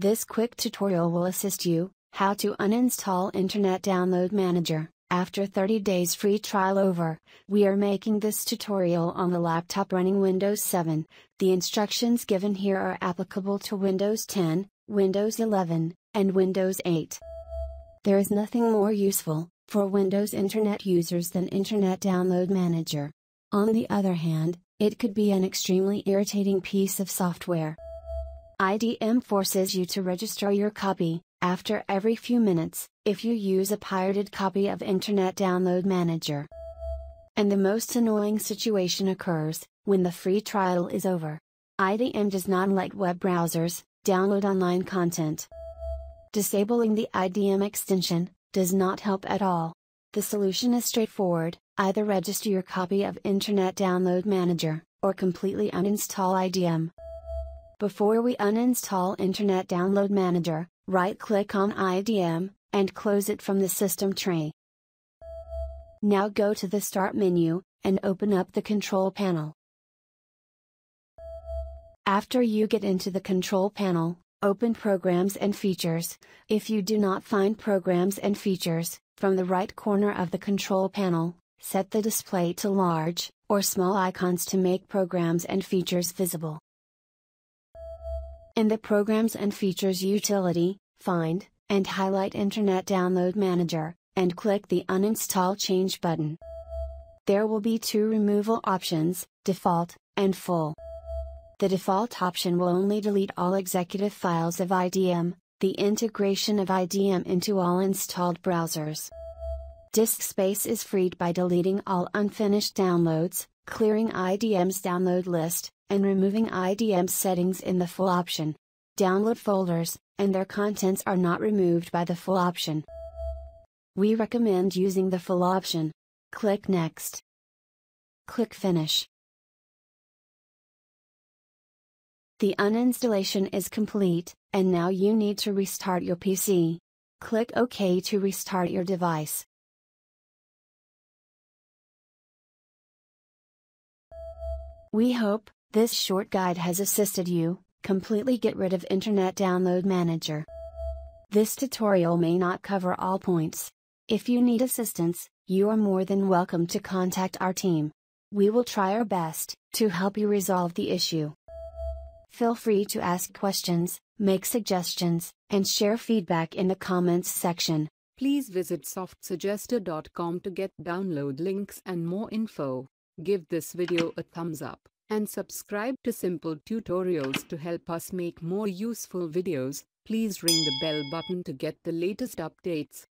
This quick tutorial will assist you, how to uninstall Internet Download Manager. After 30 days free trial over, we are making this tutorial on the laptop running Windows 7. The instructions given here are applicable to Windows 10, Windows 11, and Windows 8. There is nothing more useful, for Windows Internet users than Internet Download Manager. On the other hand, it could be an extremely irritating piece of software. IDM forces you to register your copy, after every few minutes, if you use a pirated copy of Internet Download Manager. And the most annoying situation occurs, when the free trial is over. IDM does not let web browsers download online content. Disabling the IDM extension does not help at all. The solution is straightforward either register your copy of Internet Download Manager, or completely uninstall IDM. Before we uninstall Internet Download Manager, right-click on IDM, and close it from the system tray. Now go to the Start menu, and open up the Control Panel. After you get into the Control Panel, open Programs and Features. If you do not find Programs and Features, from the right corner of the Control Panel, set the display to large, or small icons to make programs and features visible. In the Programs and Features utility, find, and highlight Internet Download Manager, and click the Uninstall Change button. There will be two removal options, Default, and Full. The default option will only delete all executive files of IDM, the integration of IDM into all installed browsers. Disk space is freed by deleting all unfinished downloads, clearing IDM's download list, and removing IDM settings in the full option. Download folders, and their contents are not removed by the full option. We recommend using the full option. Click Next. Click Finish. The uninstallation is complete, and now you need to restart your PC. Click OK to restart your device. We hope, this short guide has assisted you, completely get rid of Internet Download Manager. This tutorial may not cover all points. If you need assistance, you are more than welcome to contact our team. We will try our best to help you resolve the issue. Feel free to ask questions, make suggestions, and share feedback in the comments section. Please visit softsuggester.com to get download links and more info. Give this video a thumbs up and subscribe to Simple Tutorials to help us make more useful videos. Please ring the bell button to get the latest updates.